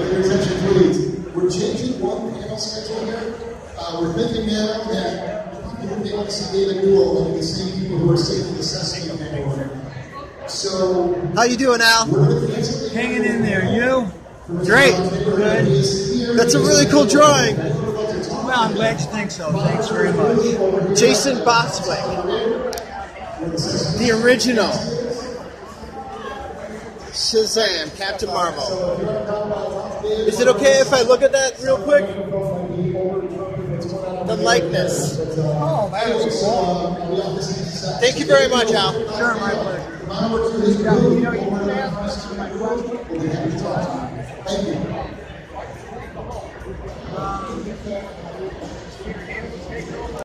Get your attention, please. We're changing one panel schedule here. Uh, we're thinking now that people may want to see David Newell and the same people who are safety assessing panel. So How you doing, Al? we're going to cancel the Hanging in there, you? Great. Good. That's a really cool drawing. Well, I'm glad you think so. Thanks very much. Jackson Bostwick, the original. Shazam, Captain Marvel. Is it okay if I look at that real quick? The likeness. Oh, that is cool. Thank you very much, Al. Sure, my pleasure. Thank you.